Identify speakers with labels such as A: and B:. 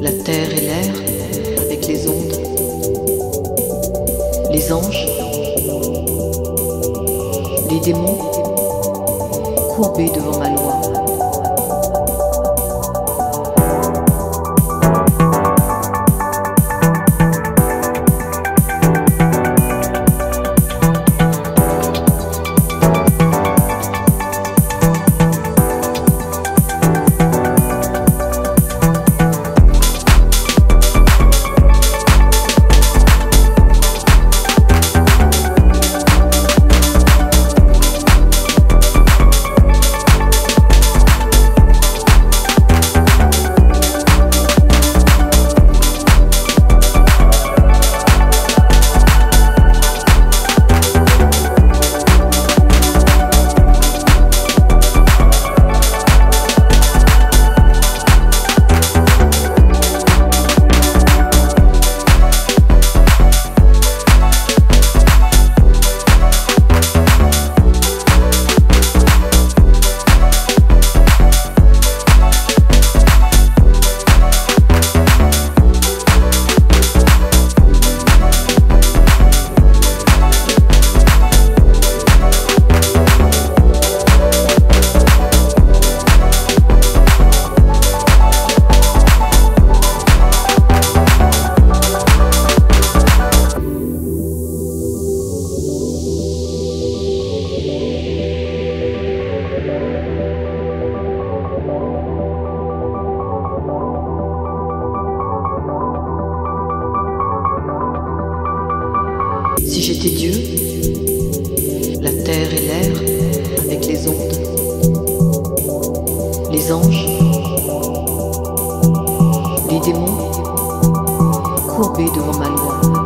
A: la terre et l'air avec les ondes, les anges, les démons courbés devant ma loi. Si j'étais Dieu, la terre et l'air avec les ondes, les anges, les démons courbés devant ma loi.